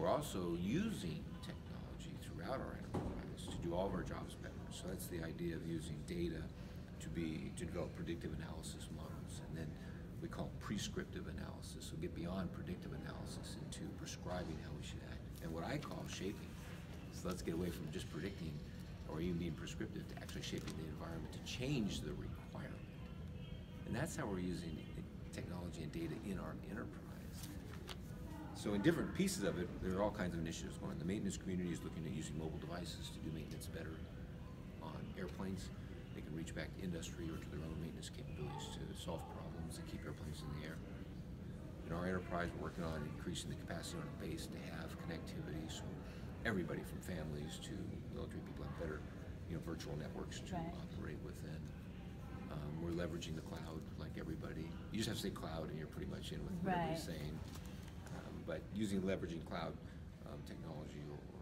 we're also using technology throughout our enterprise to do all of our jobs better. So that's the idea of using data to be to develop predictive analysis models, and then we call prescriptive analysis. So get beyond predictive analysis into prescribing how we should act, and what I call shaping. So let's get away from just predicting or even being prescriptive to actually shaping the environment to change the requirement. And that's how we're using technology and data in our enterprise. So in different pieces of it, there are all kinds of initiatives going on. The maintenance community is looking at using mobile devices to do maintenance better on airplanes. They can reach back to industry or to their own maintenance capabilities to solve problems and keep airplanes in the air. In our enterprise, we're working on increasing the capacity on a base to have connectivity so everybody from families to military people have better you know, virtual networks to Right. operate within. Um, we're leveraging the cloud like everybody. You just have to say cloud and you're pretty much in with what everybody's saying. But using leveraging cloud um, technology or,